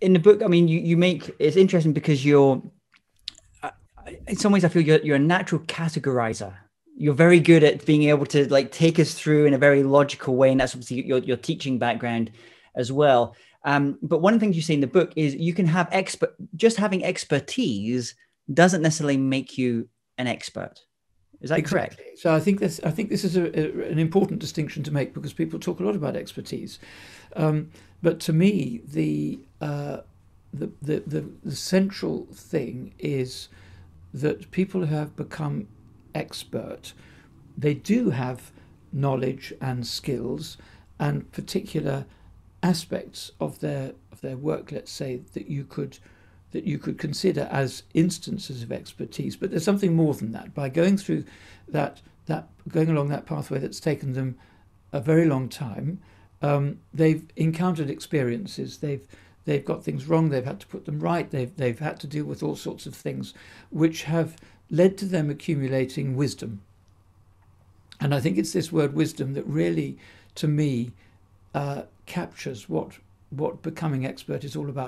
in the book, I mean, you, you make it's interesting because you're, uh, in some ways, I feel you're, you're a natural categorizer. You're very good at being able to like take us through in a very logical way. And that's obviously your, your teaching background as well. Um, but one of the things you say in the book is you can have expert, just having expertise doesn't necessarily make you an expert. Is that exactly. correct? So I think this I think this is a, a, an important distinction to make because people talk a lot about expertise, um, but to me the, the, the the the central thing is that people who have become expert, they do have knowledge and skills and particular aspects of their of their work. Let's say that you could that you could consider as instances of expertise. But there's something more than that. By going through that, that going along that pathway that's taken them a very long time, um, they've encountered experiences. They've they've got things wrong. They've had to put them right. They've they've had to deal with all sorts of things, which have led to them accumulating wisdom. And I think it's this word wisdom that really, to me, uh, captures what what becoming expert is all about.